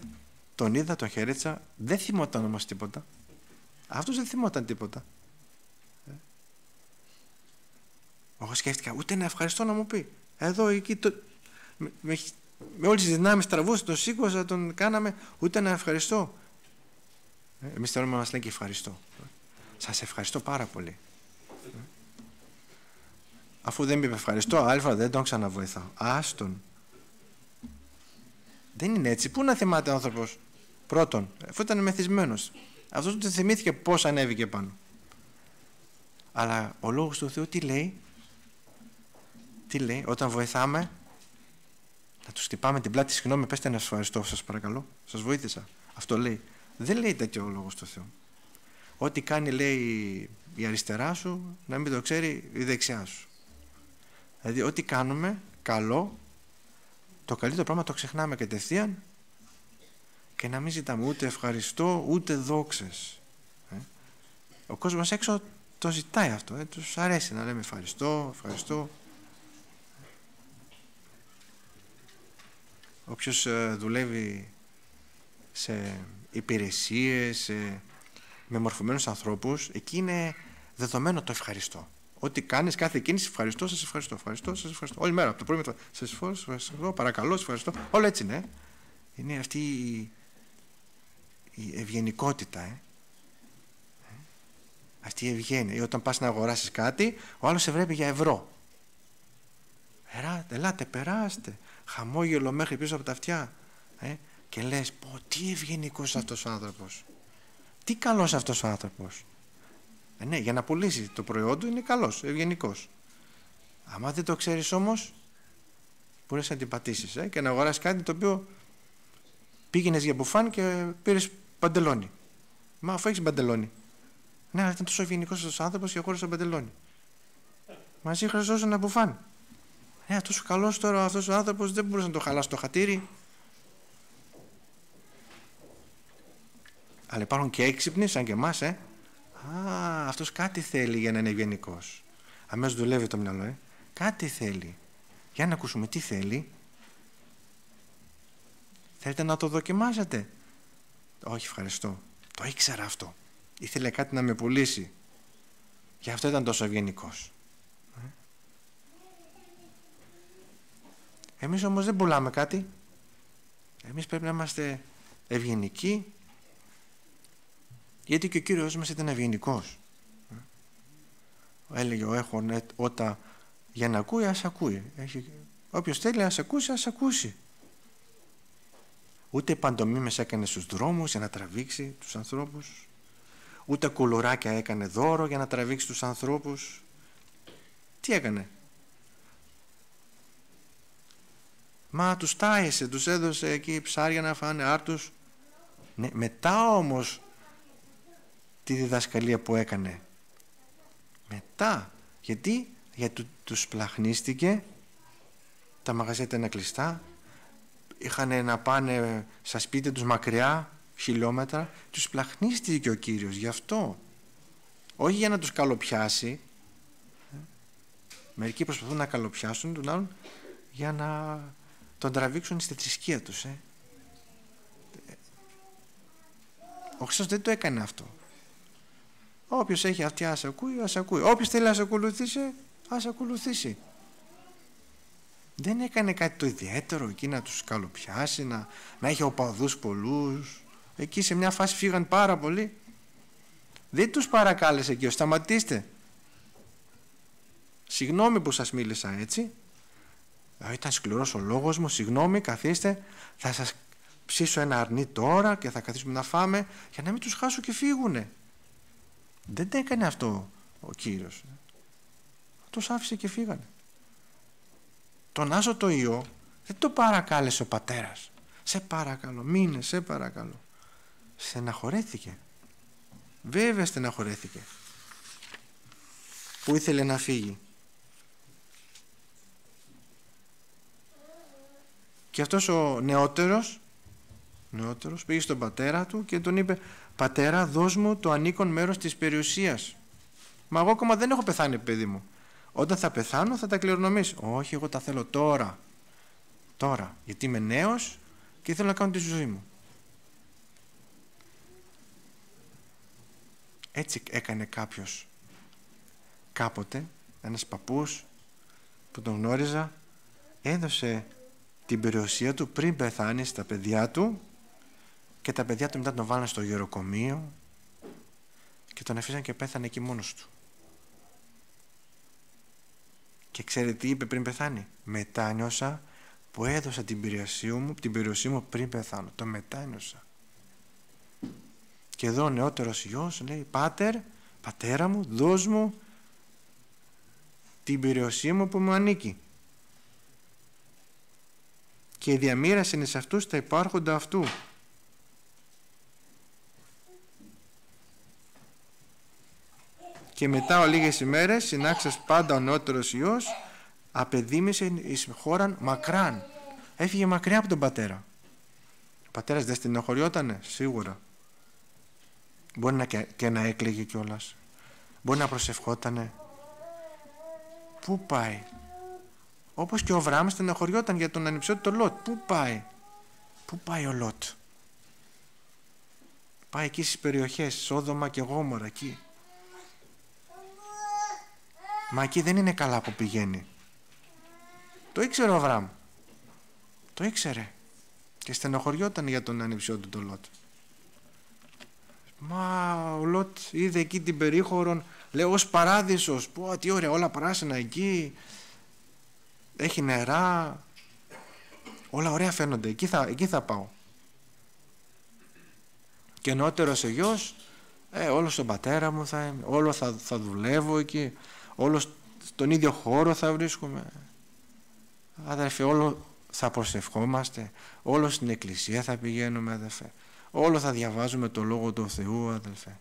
τον είδα, τον χαιρέτησα, δεν θυμόταν όμως τίποτα. Αυτός δεν θυμόταν τίποτα. Ε. Εγώ σκέφτηκα ούτε να ευχαριστώ να μου πει. Εδώ, εκεί, το... με, με, με όλες τις δυνάμεις τραβούσε, τον σήκωσα, τον κάναμε, ούτε να ευχαριστώ. Ε, εμείς θέλουμε να μας λένε και ευχαριστώ. Σας ευχαριστώ πάρα πολύ. Αφού δεν με είπε ευχαριστώ, άλφα δεν τον ξαναβοηθάω. Άστον. Δεν είναι έτσι. Πού να θυμάται ο άνθρωπος; Πρώτον, αφού ήταν μεθυσμένος. Αυτός δεν θυμήθηκε πώς ανέβηκε πάνω. Αλλά ο λόγος του Θεού τι λέει; Τι λέει όταν βοηθάμε να τους χτυπάμε την πλάτη. Συγγνώμη, πέστε να σας ευχαριστώ, σας παρακαλώ. Σας βοήθησα. Αυτό λέει. Δεν λέει τέτοιο ο λόγος του Θεού. Ό,τι κάνει λέει η αριστερά σου να μην το ξέρει η δεξιά σου. Δηλαδή ό,τι κάνουμε καλό το καλύτερο πράγμα το ξεχνάμε κατευθείαν και να μην ζητάμε ούτε ευχαριστώ ούτε δόξες. Ε. Ο κόσμος έξω το ζητάει αυτό, ε. τους αρέσει να λέμε ευχαριστώ, ευχαριστώ. Όποιος ε, δουλεύει σε υπηρεσίες, με μορφωμένους ανθρώπους, εκεί είναι δεδομένο το ευχαριστώ. Ό,τι κάνεις, κάθε κίνηση, ευχαριστώ, σας ευχαριστώ, ευχαριστώ, σας ευχαριστώ. Όλη μέρα από το πρωί μετά. Σας ευχαριστώ, παρακαλώ, σας ευχαριστώ. Όλο έτσι είναι. Είναι αυτή η, η ευγενικότητα. Ε. Αυτή η ευγένεια. Ή όταν πας να αγοράσεις κάτι, ο άλλος σε βλέπει για ευρώ. Ελάτε, ελάτε, περάστε. Χαμόγελο μέχρι πίσω από τα αυτιά. Ε και λες πω τι ευγενικός αυτός ο άνθρωπος τι καλός αυτός ο άνθρωπος ε, ναι για να πουλήσεις το προϊόν του είναι καλός, ευγενικός άμα δεν το ξέρεις όμως μπορείς να την πατήσεις ε, και να αγοράσεις κάτι το οποίο Πήγαινες για μπουφάν και πήρες παντελόνι. Μα αφού έχεις παντελόνι. Ναι, αλλά ήταν τόσο ευγενικός ο άνθρωπος και χώρισε παντελόνι. Μαζί χρειαζόταν ένα μπουφάν. Ναι, τόσο καλός τώρα αυτός ο άνθρωπος δεν μπορούσε να το χαλάσει το χατήρι. Αλλά υπάρχουν και έξυπνοι σαν και εμάς, ε. Α, αυτός κάτι θέλει για να είναι ευγενικός. Αμέσως δουλεύει το μυαλό, ε. Κάτι θέλει. Για να ακούσουμε τι θέλει. Θέλετε να το δοκιμάσετε; Όχι, ευχαριστώ. Το ήξερα αυτό. Ήθελε κάτι να με πουλήσει. Γι' αυτό ήταν τόσο ευγενικός. Εμείς όμως δεν πουλάμε κάτι. Εμείς πρέπει να είμαστε ευγενικοί γιατί και ο Κύριος μας ήταν ευγενικός. Έλεγε ο έχων όταν για να ακούει ας ακούει. Έχει, όποιος θέλει ας ακούσει ας ακούσει. Ούτε παντομήμες έκανε στους δρόμους για να τραβήξει τους ανθρώπους. Ούτε κουλουράκια έκανε δώρο για να τραβήξει τους ανθρώπους. Τι έκανε; Μα τους τάισε, τους έδωσε εκεί ψάρια να φάνε άρτους. Ναι, μετά όμως τη διδασκαλία που έκανε. Μετά. Γιατί, γιατί τους πλαχνίστηκε, τα μαγαζιά ήταν κλειστά, είχαν να πάνε στα σπίτια τους μακριά, χιλιόμετρα, τους πλαχνίστηκε ο Κύριος, γι' αυτό. Όχι για να τους καλοπιάσει, μερικοί προσπαθούν να καλοπιάσουν τον άλλον για να τον τραβήξουν στη θρησκεία τους. Ε. Ο Χριστός δεν το έκανε αυτό. Όποιος έχει αυτιά ας ακούει, ας ακούει. Όποιος θέλει να σε ακολουθήσει, ας ακολουθήσει. Δεν έκανε κάτι το ιδιαίτερο εκεί να τους καλοπιάσει, να, να έχει οπαδούς πολλούς. Εκεί σε μια φάση φύγαν πάρα πολλοί. Δεν τους παρακάλεσε εκεί, σταματήστε. Συγγνώμη που σας μίλησα έτσι. Ήταν σκληρός ο λόγος μου, συγγνώμη, καθίστε. Θα σας ψήσω ένα αρνί τώρα και θα καθίσουμε να φάμε για να μην τους χάσω και φύγουνε. Δεν το έκανε αυτό ο Κύριος. Τους άφησε και φύγανε. Τον Άσο το Υιό δεν το παρακάλεσε ο πατέρας. Σε παρακαλώ, μείνε, σε παρακαλώ. Στεναχωρέθηκε. Βέβαια στεναχωρέθηκε. Που ήθελε να φύγει; Και αυτός ο νεότερος, νεότερος πήγε στον πατέρα του και τον είπε «Πατέρα, δώσ' μου το ανήκον μέρος της περιουσίας». «Μα εγώ ακόμα δεν έχω πεθάνει, παιδί μου. Όταν θα πεθάνω θα τα κληρονομήσω». «Όχι, εγώ τα θέλω τώρα. Τώρα, γιατί είμαι νέος και θέλω να κάνω τη ζωή μου». Έτσι έκανε κάποιος κάποτε, ένας παππούς που τον γνώριζα, έδωσε την περιουσία του πριν πεθάνει στα παιδιά του και τα παιδιά του μετά τον βάλανε στο γεροκομείο και τον αφήσαν και πέθανε εκεί μόνος του. Και ξέρετε τι είπε πριν πεθάνει; Μετάνιωσα που έδωσα την περιουσία μου, την περιουσία μου πριν πεθάνω. Το μετάνιωσα. Και εδώ ο νεότερος γιος λέει «Πάτερ, πατέρα μου, δώσ' μου την περιουσία μου που μου ανήκει». Και διαμήρασε σε αυτούς τα υπάρχοντα αυτού. και μετά ο λίγες ημέρες συνάξας πάντα ο νεότερος Υιός απεδίμησε εις χώραν μακράν έφυγε μακριά από τον πατέρα ο πατέρας δεν στενοχωριότανε σίγουρα μπορεί να και, να έκλαιγε κιόλας. μπορεί να προσευχότανε πού πάει; Όπως και ο Βράμ στενοχωριόταν για τον ανυψιότητα Λότ πού πάει; Πού πάει ο Λότ; Πάει εκεί στις περιοχές Σόδομα και Γόμορα εκεί Μα εκεί δεν είναι καλά που πηγαίνει. Το ήξερε ο Αβραάμ. Το ήξερε. Και στενοχωριόταν για τον ανιψιό του τον Λότ. Μα ο Λότ είδε εκεί την περίχωρον, λέει ως παράδεισος. Πω, τι ωραία, όλα πράσινα εκεί. Έχει νερά. Όλα ωραία φαίνονται. Εκεί θα, εκεί θα πάω. Και νότερος ο γιος, ε, όλος στον πατέρα μου θα είμαι, όλο θα, θα δουλεύω εκεί όλος στον ίδιο χώρο θα βρίσκουμε. Αδερφέ, όλο θα προσευχόμαστε, όλο στην εκκλησία θα πηγαίνουμε αδελφέ, όλο θα διαβάζουμε το Λόγο του Θεού αδελφέ.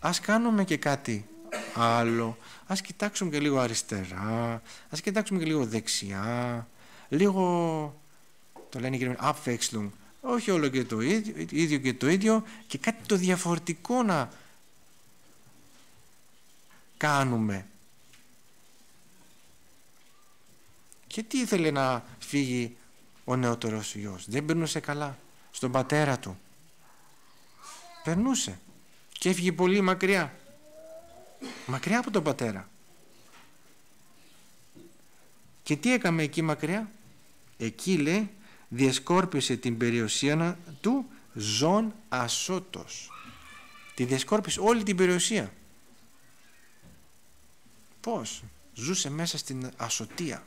Ας κάνουμε και κάτι άλλο, ας κοιτάξουμε και λίγο αριστερά, ας κοιτάξουμε και λίγο δεξιά, λίγο, το λένε και Abwechslung, όχι όλο και το ίδιο, ίδιο και το ίδιο και κάτι το διαφορετικό να κάνουμε. Και τι ήθελε να φύγει ο νεότερος γιος; Δεν περνούσε καλά στον πατέρα του. Περνούσε. Και έφυγε πολύ μακριά. Μακριά από τον πατέρα. Και τι έκαμε εκεί μακριά; Εκεί λέει διασκόρπισε την περιουσία του ζών ασώτος. Τη διασκόρπισε όλη την περιουσία. Πώς; Ζούσε μέσα στην ασωτεία.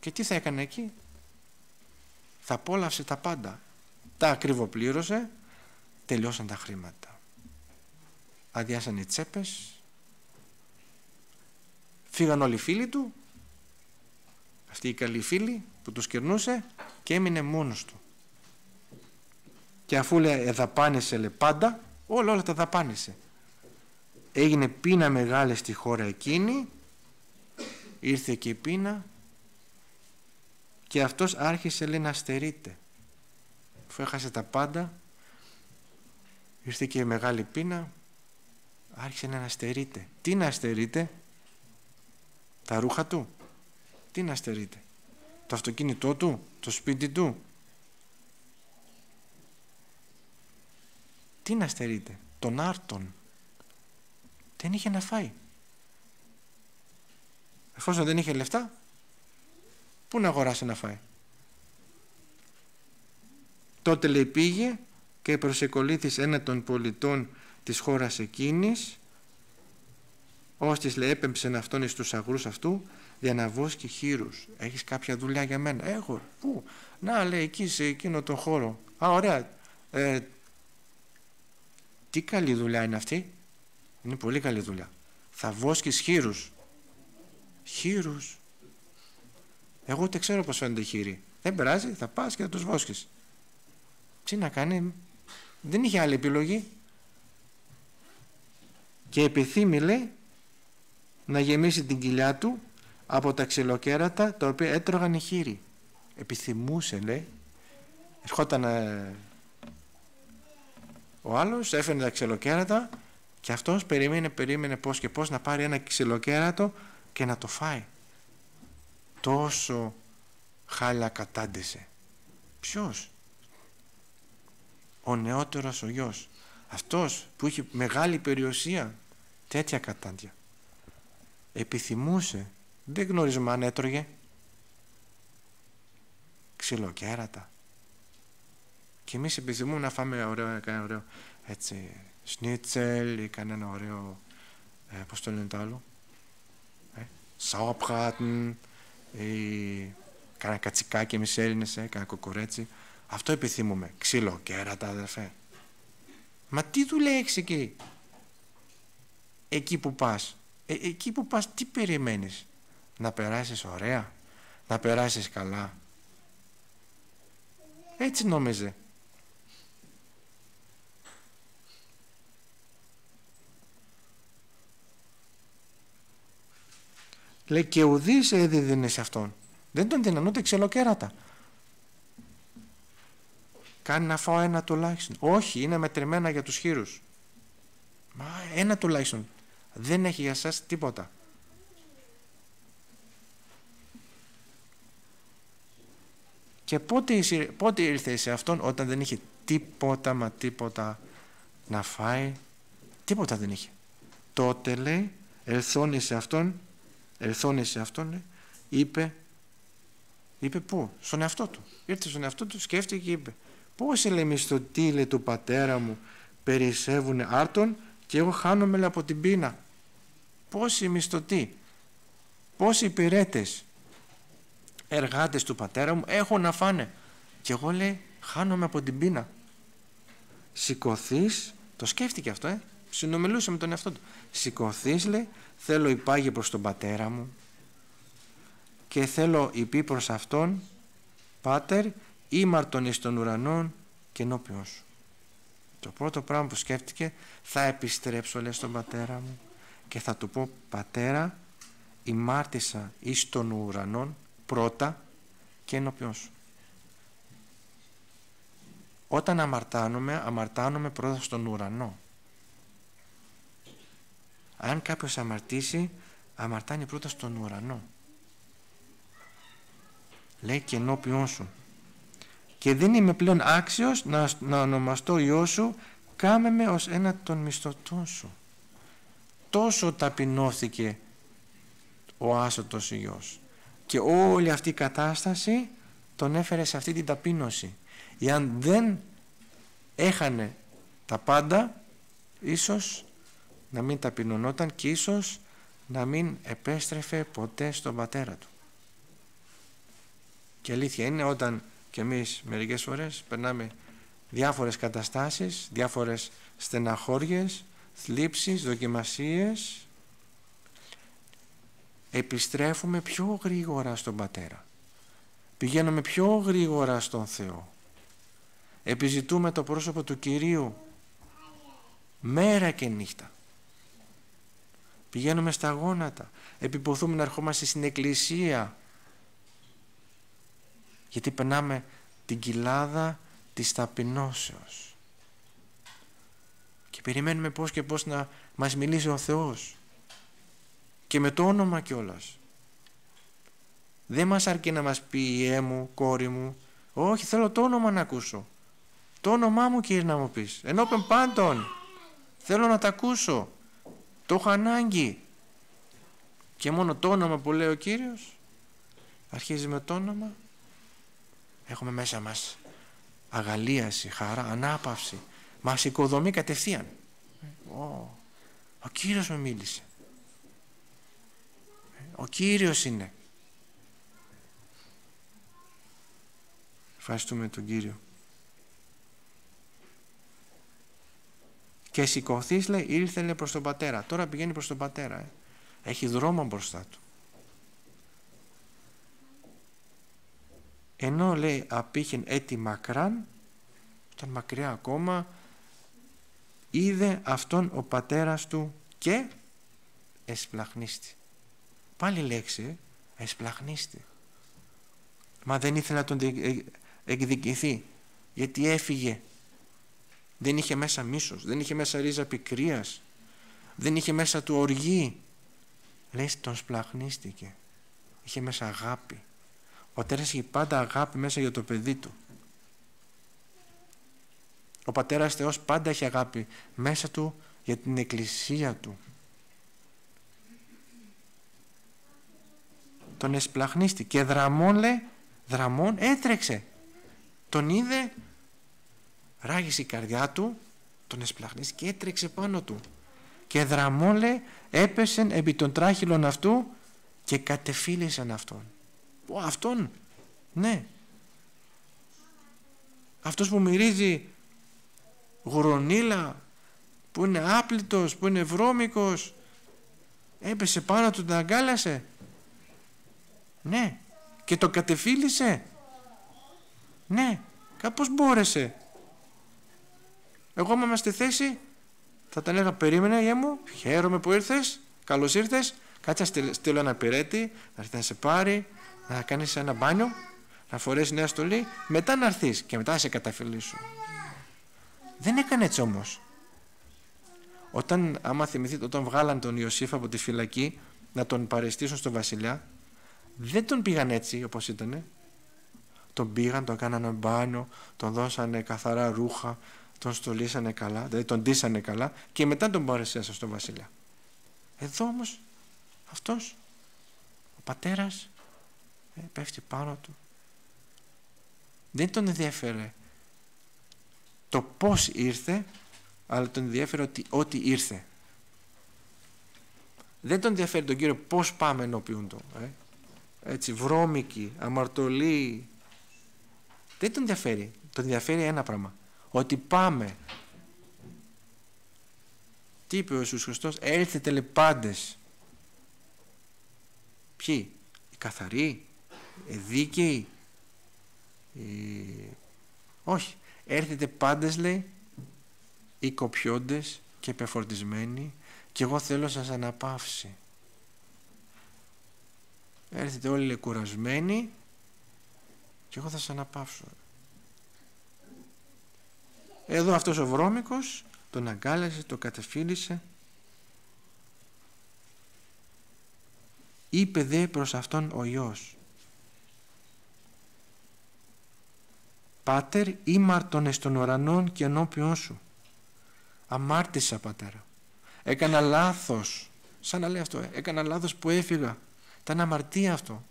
Και τι θα έκανε εκεί; Θα απόλαυσε τα πάντα. Τα ακριβοπλήρωσε, τελειώσαν τα χρήματα. Αδειάσαν οι τσέπες, φύγαν όλοι οι φίλοι του, αυτοί οι καλοί φίλοι που τους κερνούσε και έμεινε μόνος του. Και αφού λέει εδαπάνησε λέει, πάντα, όλα όλα τα δαπάνησε. Έγινε πείνα μεγάλη στη χώρα εκείνη, ήρθε και η πείνα και αυτός άρχισε λέει να στερείται. Αφού έχασε τα πάντα, ήρθε και η μεγάλη πείνα, άρχισε να στερείται. Τι να στερείται, τα ρούχα του, τι να στερείται, το αυτοκίνητό του, το σπίτι του. Τι να στερείται, τον άρτον. Δεν είχε να φάει. Εφόσον δεν είχε λεφτά, Πού να αγοράσει να φάει; Τότε λέει πήγε και προσεκολήθης ένα των πολιτών της χώρας εκείνης ώστις λέει έπεμψεν αυτόν εις τους αγρούς αυτού για να βόσκει χείρους. Έχεις κάποια δουλειά για μένα; Έχω. Πού; Να λέει εκεί σε εκείνο τον χώρο. Α ωραία. Ε, τι καλή δουλειά είναι αυτή. Είναι πολύ καλή δουλειά. Θα βόσκεις χείρους. Χείρους. Εγώ ούτε ξέρω πώς φαίνονται οι χείροι. Δεν περάζει, θα πας και θα τους βόσκεις. Τι να κάνει, δεν είχε άλλη επιλογή. Και επιθύμη λέει να γεμίσει την κοιλιά του από τα ξυλοκέρατα τα οποία έτρωγαν οι χείροι. Επιθυμούσε λέει. Ερχόταν ε, ο άλλος, έφερνε τα ξυλοκέρατα και αυτός περίμενε, περίμενε πώς και πώς να πάρει ένα ξυλοκέρατο και να το φάει τόσο χάλια κατάντησε. Ποιος; Ο νεότερος ο γιος. Αυτός που είχε μεγάλη περιουσία. Τέτοια κατάντια. Επιθυμούσε. Δεν γνωρίζουμε αν έτρωγε. Ξυλοκέρατα. Και εμείς επιθυμούμε να φάμε ωραίο, κανένα ωραίο έτσι, σνίτσελ ή κανένα ωραίο, ε, πώς το λένε το άλλο, ε, ή κάνα κατσικάκι εμείς Έλληνες, ε, κάνα κοκορέτσι. Αυτό επιθυμούμε. Ξύλο, κέρατα αδερφέ. Μα τι δουλειά έχεις εκεί; Εκεί που πας. Ε, εκεί που πας τι περιμένεις; Να περάσεις ωραία; Να περάσεις καλά; Έτσι νόμιζε. Λέει και ουδής έδιδυνε σε αυτόν. Δεν τον δίναν ούτε ξελοκέρατα. Κάνει να φάω ένα τουλάχιστον. Όχι, είναι μετρημένα για τους χείρους. Μα ένα τουλάχιστον. Δεν έχει για σας τίποτα. Και πότε, πότε ήρθε σε αυτόν όταν δεν είχε τίποτα μα τίποτα να φάει. Τίποτα δεν είχε. Τότε λέει ελθόνει σε αυτόν ερθώνει σε αυτόν, είπε, είπε πού, στον εαυτό του. Ήρθε στον εαυτό του, σκέφτηκε και είπε, πόσοι λέει μισθωτοί λέει, του πατέρα μου περισσεύουν άρτων και εγώ χάνομαι λέει, από την πείνα. Πόσοι μισθωτοί, πόσοι υπηρέτες, εργάτες του πατέρα μου έχουν να φάνε και εγώ λέει χάνομαι από την πείνα. Σηκωθείς, το σκέφτηκε αυτό, ε, συνομιλούσε με τον εαυτό του. Σηκωθείς, λέει, θέλω υπάγει προς τον πατέρα μου και θέλω υπή προς Αυτόν, Πάτερ, ήμαρτον εις των ουρανών και ενώπιον σου. Το πρώτο πράγμα που σκέφτηκε, θα επιστρέψω λέει στον πατέρα μου και θα του πω πατέρα ημάρτησα εις των ουρανών πρώτα και ενώπιον σου. Όταν αμαρτάνομαι, αμαρτάνομαι πρώτα στον ουρανό. Αν κάποιος αμαρτήσει, αμαρτάνει πρώτα στον ουρανό. Λέει και ενώπιον σου. Και δεν είμαι πλέον άξιος να, να ονομαστώ Υιό σου, κάμε με ως ένα των μισθωτών σου. Τόσο ταπεινώθηκε ο άσωτος Υιός. Και όλη αυτή η κατάσταση τον έφερε σε αυτή την ταπείνωση. Εάν δεν έχανε τα πάντα, ίσως να μην ταπεινωνόταν και ίσως να μην επέστρεφε ποτέ στον πατέρα του. Και αλήθεια είναι όταν και εμείς μερικές φορές περνάμε διάφορες καταστάσεις, διάφορες στεναχώριες, θλίψεις, δοκιμασίες. Επιστρέφουμε πιο γρήγορα στον Πατέρα. Πηγαίνουμε πιο γρήγορα στον Θεό. Επιζητούμε το πρόσωπο του Κυρίου μέρα και νύχτα. Πηγαίνουμε στα γόνατα. Επιποθούμε να ερχόμαστε στην εκκλησία. Γιατί περνάμε την κοιλάδα της ταπεινώσεως και περιμένουμε πώς και πώς να μας μιλήσει ο Θεός. Και με το όνομα κιόλας. Δεν μας αρκεί να μας πει η «Ε μου, κόρη μου όχι θέλω το όνομα να ακούσω. Το όνομά μου κύριε να μου πεις. Ενώπεν πάντων θέλω να τα ακούσω. Το έχω ανάγκη. Και μόνο το όνομα που λέει ο Κύριος αρχίζει με το όνομα. Έχουμε μέσα μας αγαλίαση, χαρά, ανάπαυση μας οικοδομεί κατευθείαν. Ο, ο Κύριος με μίλησε. Ο Κύριος είναι. Ευχαριστούμε τον Κύριο. Και σηκωθείς λέει ήλθε λέει, προς τον πατέρα. Τώρα πηγαίνει προς τον πατέρα ε. έχει δρόμο μπροστά του. Ενώ λέει απήχεν έτη μακράν ήταν μακριά ακόμα είδε αυτόν ο πατέρας του και εσπλαχνίστη. Πάλι λέξη ε, εσπλαχνίστη. Μα δεν ήθελε να τον εκδικηθεί γιατί έφυγε. Δεν είχε μέσα μίσος δεν είχε μέσα ρίζα πικρίας δεν είχε μέσα του οργή. Λέει τον σπλαχνίστηκε. Είχε μέσα αγάπη. Ο πατέρας είχε πάντα αγάπη μέσα για το παιδί του. Ο πατέρας Θεός πάντα έχει αγάπη μέσα του για την εκκλησία του. Τον εσπλαχνίστη και δραμών λέει, δραμών έτρεξε. Τον είδε, ράγισε η καρδιά του, τον εσπλαχνίστη και έτρεξε πάνω του. Και δραμών λέει, έπεσε επί των τράχυλων αυτού και κατεφίλησαν αυτόν. Ο, αυτόν, ναι. Αυτός που μυρίζει γουρονίλα, που είναι άπλητος, που είναι βρώμικος, έπεσε πάνω του, τον αγκάλασε. Ναι. Και το κατεφίλησε. Ναι. Κάπως μπόρεσε. Εγώ είμαι στη θέση θα τα έλεγα περίμενε γεια μου, χαίρομαι που ήρθες, καλώς ήρθες, κάτσε στείλω ένα πυρέτη, να έρθει να σε πάρει, να κάνεις ένα μπάνιο, να φορέσεις νέα στολή, μετά να έρθεις και μετά να σε καταφυλίσουν. Δεν έκανε έτσι όμως. Όταν, άμα θυμηθείτε, όταν βγάλαν τον Ιωσήφ από τη φυλακή να τον παρεστήσουν στο βασιλιά, δεν τον πήγαν έτσι όπως ήταν. Τον πήγαν, τον κάνανε μπάνιο, τον δώσανε καθαρά ρούχα, τον στολίσανε καλά, δηλαδή τον ντύσανε καλά και μετά τον παρεστήσαν στο βασιλιά. Εδώ όμως αυτός ο πατέρας ε, πέφτει πάνω του δεν τον ενδιαφέρε το πώς ήρθε αλλά τον ενδιαφέρε ότι, ότι ήρθε. Δεν τον ενδιαφέρει τον Κύριο πώς πάμε ενώπιον του ε; έτσι βρώμικη, αμαρτωλή δεν τον ενδιαφέρει. Τον ενδιαφέρει ένα πράγμα. Ότι πάμε. Τι είπε ο Ιησούς Χριστός; Έλθετε πάντες ποιοι; Οι καθαροί ε, δίκαιοι. Ε, όχι. Έρχεται πάντες λέει οι κοπιόντες και πεφορτισμένοι και εγώ θέλω σας αναπαύσει. Έρθετε όλοι λέει, κουρασμένοι και εγώ θα σας αναπαύσω. Εδώ αυτός ο βρώμικος τον αγκάλιασε, τον κατεφύλισε είπε δε προς αυτόν ο Υιός Πάτερ ήμαρτον εις των ουρανών και ενώπιον σου. Αμάρτησα πατέρα. Έκανα λάθος. Σαν να λέει αυτό ε, έκανα λάθος που έφυγα. Ήταν αμαρτία αυτό.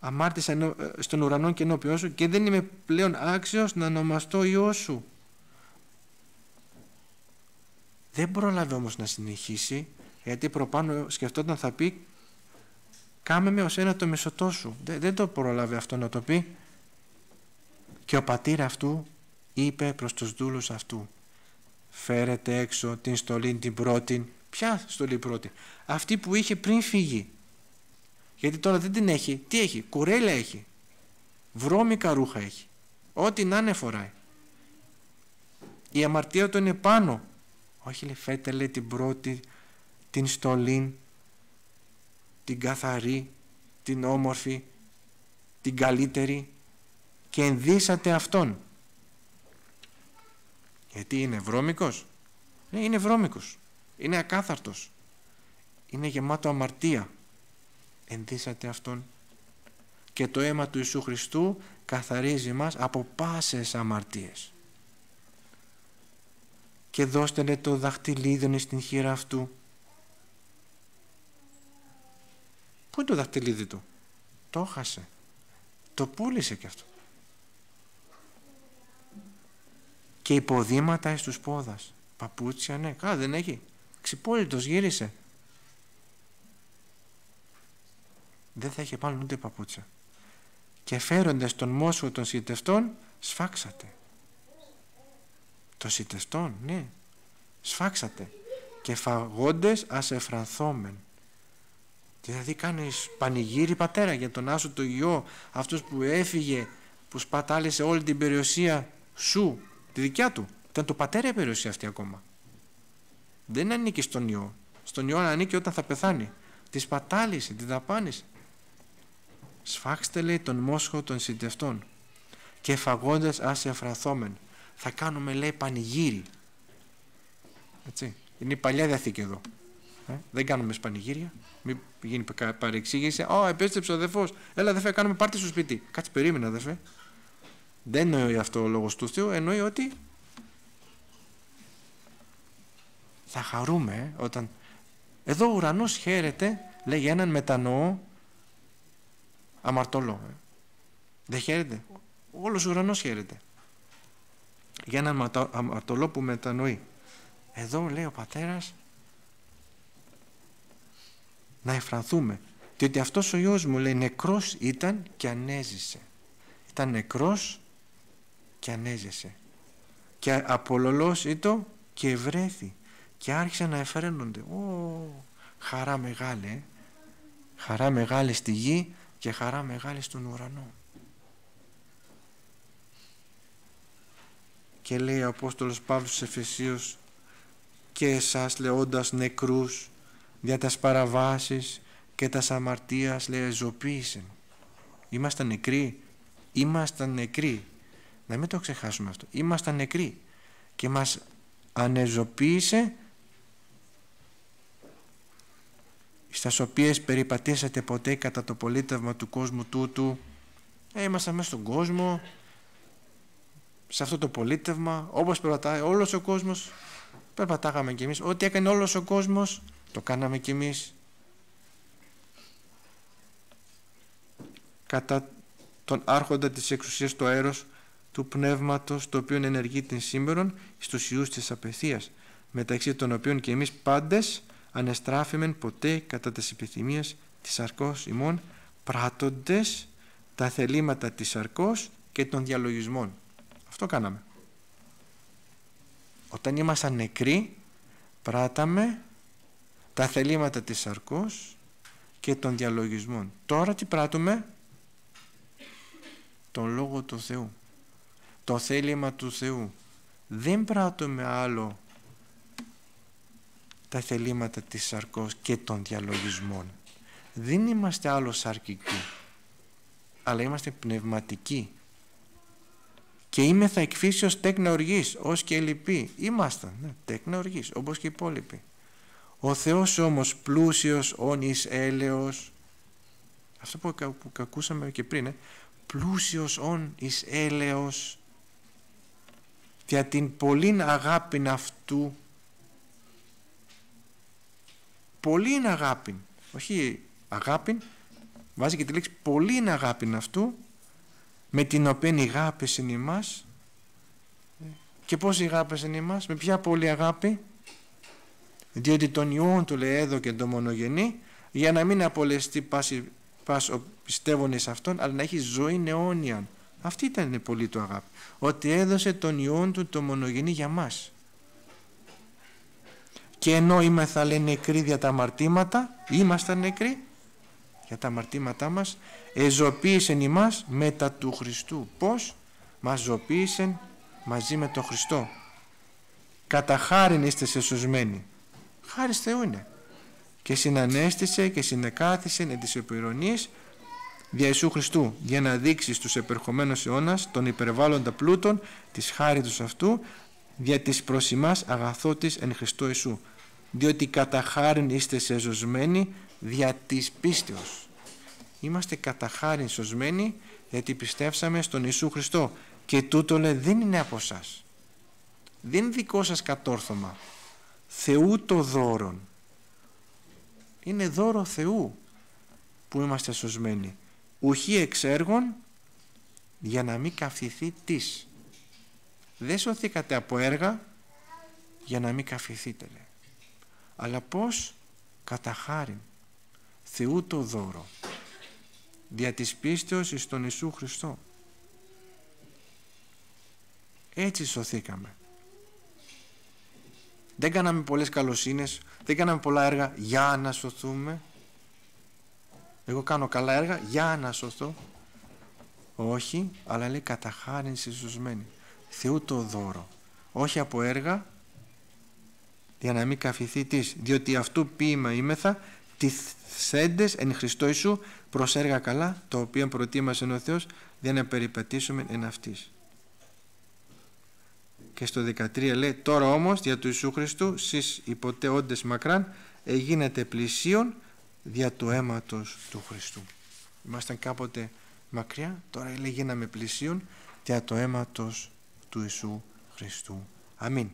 Αμάρτησα ε, στον ουρανό και ενώπιον σου και δεν είμαι πλέον άξιος να ονομαστώ Υιός σου. Δεν πρόλαβε όμως να συνεχίσει γιατί προπάνω σκεφτόταν θα πει κάμε με ως ένα το μισοτό σου δεν, δεν το προλάβει αυτό να το πει και ο πατήρ αυτού είπε προς τους δούλους αυτού φέρετε έξω την στολή την πρώτη ποια στολή πρώτη; Αυτή που είχε πριν φύγει. Γιατί τώρα δεν την έχει. Τι έχει; Κουρέλα έχει. Βρώμικα ρούχα έχει. Ό,τι να είναι φοράει. Η αμαρτία του είναι πάνω. Όχι λέει φέτε λέει την πρώτη την στολή την καθαρή την όμορφη την καλύτερη και ενδύσατε αυτόν. Γιατί είναι βρώμικος; Ναι είναι βρώμικος. Είναι ακάθαρτος. Είναι γεμάτο αμαρτία. Ενδύσατε αυτόν. Και το αίμα του Ιησού Χριστού καθαρίζει μας από πάσες αμαρτίες. Και δώστε το δαχτυλίδι στην χείρα αυτού. Πού είναι το δαχτυλίδι του; Το χάσε το πούλησε και αυτό και υποδήματα εις τους πόδας. Παπούτσια ναι. Καλά δεν έχει. Ξυπόλυτος γύρισε. Δεν θα είχε πάνω ούτε παπούτσια. Και φέροντας τον μόσχο των σιτευτών σφάξατε. Των σιτευτών ναι. Σφάξατε. Και φαγόντες ας εφρανθόμεν. Δηλαδή κάνεις πανηγύρι πατέρα για τον Άσο το Υιό αυτός που έφυγε που σπατάλησε όλη την περιουσία σου τη δικιά του. Ήταν το πατέρα η περιουσία αυτή ακόμα. Δεν ανήκει στον Υιό στον Υιό ανήκει όταν θα πεθάνει. Τη σπατάλησε, τη δαπάνησε. Σφάξτε λέει τον μόσχο των συντευτών και φαγώντας ας εφραθόμεν. Θα κάνουμε λέει πανηγύρι. Έτσι. Είναι η παλιά διαθήκη εδώ. Ε; δεν κάνουμε σπανηγύρια. Μην γίνει παρεξήγηση. Ω επέστρεψε ο αδερφός. Έλα αδερφέ κάνουμε πάρτι στο σπίτι. Κάτσε περίμενα αδερφέ δεν εννοεί αυτό ο λόγος του Θεού εννοεί ότι θα χαρούμε ε, όταν εδώ ο ουρανός χαίρεται λέει για έναν μετανοώ αμαρτωλό ε. δεν χαίρεται. Όλος ο ουρανός χαίρεται. Για έναν αμαρτωλό που μετανοεί. Εδώ λέει ο πατέρας να εφρανθούμε. Διότι αυτός ο Υιός μου λέει νεκρός ήταν και ανέζησε. Ήταν νεκρός και ανέζησε και απολολός ήτο και ευρέθη. Και άρχισε να εφραίνονται. Ω, χαρά μεγάλη ε. χαρά μεγάλη στη γη και χαρά μεγάλη στον ουρανό. Και λέει ο Απόστολος Παύλος στους Εφεσίους και εσάς λεώντας νεκρούς δια τας παραβάσεις και τας αμαρτίας λέει εζωποίησεν. Ήμασταν νεκροί ήμασταν νεκροί να μην το ξεχάσουμε αυτό. Ήμασταν νεκροί. Και μας ανεζωποίησε στα οποίες περιπατήσατε ποτέ κατά το πολίτευμα του κόσμου τούτου. Ε, ήμασταν μέσα στον κόσμο σε αυτό το πολίτευμα όπως περπατάει όλος ο κόσμος. Περπατάγαμε κι εμείς. Ό,τι έκανε όλος ο κόσμος το κάναμε κι εμείς. Κατά τον άρχοντα της εξουσίας του αέρος του πνεύματος το οποίο ενεργεί την σήμερον στους ιούς της απευθείας μεταξύ των οποίων και εμείς πάντες ανεστράφημεν ποτέ κατά τις επιθυμίες της αρκός ημών πράττοντες τα θελήματα της αρκός και των διαλογισμών αυτό κάναμε όταν ήμασταν νεκροί πράταμε τα θελήματα της αρκός και των διαλογισμών. Τώρα τι πράττουμε; Τον Λόγο του Θεού. Το θέλημα του Θεού. Δεν πράττουμε άλλο τα θελήματα της σαρκός και των διαλογισμών. Δεν είμαστε άλλο σαρκικοί, αλλά είμαστε πνευματικοί. Και είμαι θα εκφύσεως τέκνα οργής, ως και λυπή. Ήμασταν, ναι, τέκνα οργής, όπως και οι υπόλοιποι. Ο Θεός όμως πλούσιος, όνεις έλεος, αυτό που, που ακούσαμε και πριν, ε, πλούσιος όν εις έλεος, για την πολλήν αγάπην αυτού, πολλήν αγάπην, όχι αγάπην, βάζει και τη λέξη πολλήν αγάπην αυτού, με την οποία αγάπη είναι εμάς, και πώς αγάπη είναι εμάς, με ποια πολύ αγάπη, διότι τον Υιόν του λέει εδώ και το μονογενή για να μην απολεστεί πάση, πάση ο πιστεύων εις Αυτόν αλλά να έχει ζωή αιώνια αυτή ήταν η πολύ του αγάπη. Ότι έδωσε τον Υιόν του το μονογενή για μας. Και ενώ είμαστε λέει νεκροί για τα αμαρτήματα ήμασταν νεκροί για τα αμαρτήματά μας εζωποίησεν ημάς μετά του Χριστού. Πως μας ζωποίησεν μαζί με τον Χριστό. Κατά χάριν είστε σωσμένοι Χάρη Θεού είναι. Και συνανέστησε και συνεκάθισε εν της επιρρονής δια Ιησού Χριστού για να δείξει στους επερχομένους αιώνας τον υπερβάλλοντα πλούτων της χάριτος αυτού δια της προς ημάς αγαθότης εν Χριστώ Ιησού διότι κατά χάριν είστε σεζωσμένοι δια της πίστεως είμαστε κατά χάριν σωσμένοι γιατί πιστεύσαμε στον Ιησού Χριστό και τούτο λέει δεν είναι από εσά. δεν είναι δικό σας κατόρθωμα Θεού το δώρον. Είναι δώρο Θεού που είμαστε σωσμένοι. Ουχή εξέργων για να μην καυθηθεί της. Δεν σωθήκατε από έργα για να μην καυθηθείτε. Λέει. Αλλά πώς κατά χάριν Θεού το δώρο δια της πίστεως εις τον Ιησού Χριστό. Έτσι σωθήκαμε. Δεν κάναμε πολλές καλοσύνες, δεν κάναμε πολλά έργα για να σωθούμε. Εγώ κάνω καλά έργα για να σωθώ. Όχι, αλλά λέει κατά χάριν σωσμένη. Θεού το δώρο. Όχι από έργα, για να μην καφηθείς της, διότι αυτού ποίημα είμεθα, τη θέντες εν Χριστώ Ιησού προς έργα καλά, το οποίο προτίμασε ο Θεός, για να περιπετήσουμε εν αυτής και στο 13 λέει τώρα όμως δια του Ιησού Χριστού σεις υποτεόντες μακράν εγίνετε πλησίον δια του αίματος του Χριστού. Ήμασταν κάποτε μακριά τώρα λέει γίναμε πλησίον δια του αίματος του Ιησού Χριστού. Αμήν